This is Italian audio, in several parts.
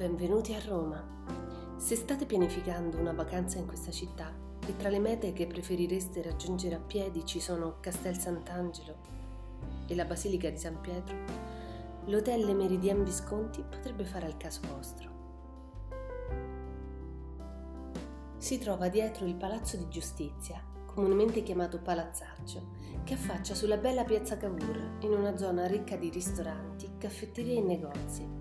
Benvenuti a Roma. Se state pianificando una vacanza in questa città e tra le mete che preferireste raggiungere a piedi ci sono Castel Sant'Angelo e la Basilica di San Pietro, l'hotel Le Méridien Visconti potrebbe fare al caso vostro. Si trova dietro il Palazzo di Giustizia, comunemente chiamato Palazzaccio, che affaccia sulla bella piazza Cavour, in una zona ricca di ristoranti, caffetterie e negozi.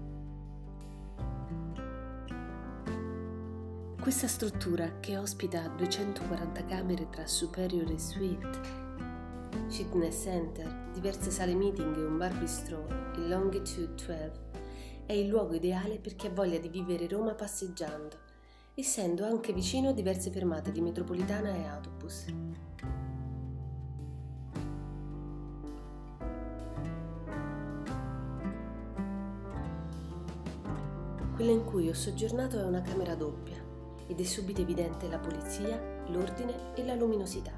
Questa struttura, che ospita 240 camere tra superior e suite, fitness center, diverse sale meeting e un bar bistro, il Longitude 12, è il luogo ideale per chi ha voglia di vivere Roma passeggiando, essendo anche vicino a diverse fermate di metropolitana e autobus. Quella in cui ho soggiornato è una camera doppia, ed è subito evidente la pulizia, l'ordine e la luminosità.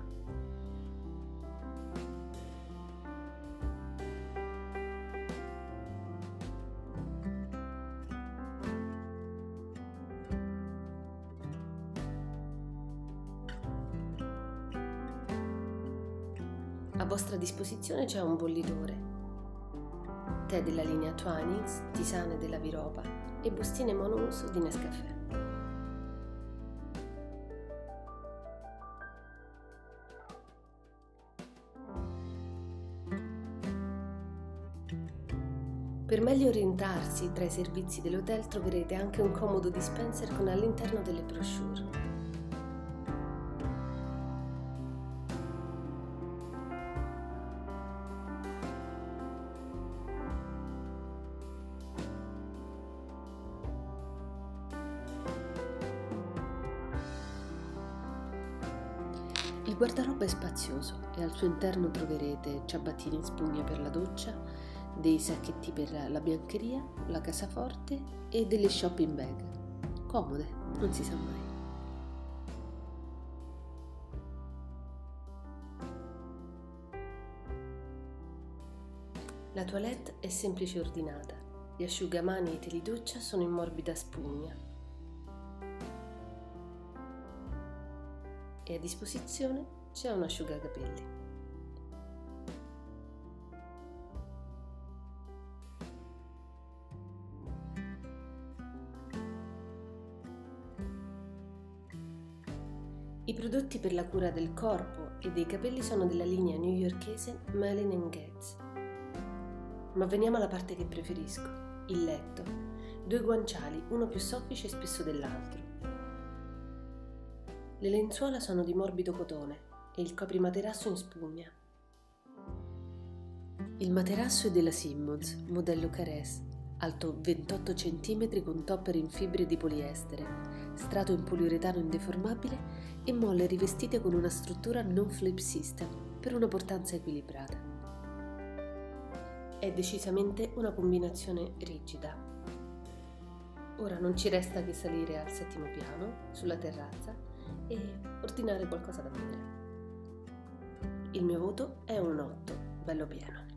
A vostra disposizione c'è un bollitore, tè della linea Twinings, tisane della Viropa e bustine monouso di Nescafè. Per meglio orientarsi tra i servizi dell'hotel troverete anche un comodo dispenser con all'interno delle brochure. Il guardaroba è spazioso e al suo interno troverete ciabattini in spugna per la doccia, dei sacchetti per la biancheria, la casaforte e delle shopping bag. Comode, non si sa mai. La toilette è semplice e ordinata. Gli asciugamani e i telidoccia sono in morbida spugna. E a disposizione c'è un asciugacapelli. I prodotti per la cura del corpo e dei capelli sono della linea newyorkese Malin Gates. Ma veniamo alla parte che preferisco, il letto. Due guanciali, uno più soffice e spesso dell'altro. Le lenzuola sono di morbido cotone e il coprimaterasso in spugna. Il materasso è della Simmons, modello Cares, alto 28 cm con topper in fibre di poliestere, strato in poliuretano indeformabile e molle rivestite con una struttura non flip system per una portanza equilibrata. È decisamente una combinazione rigida. Ora non ci resta che salire al settimo piano, sulla terrazza, e ordinare qualcosa da bere. Il mio voto è un 8, bello pieno.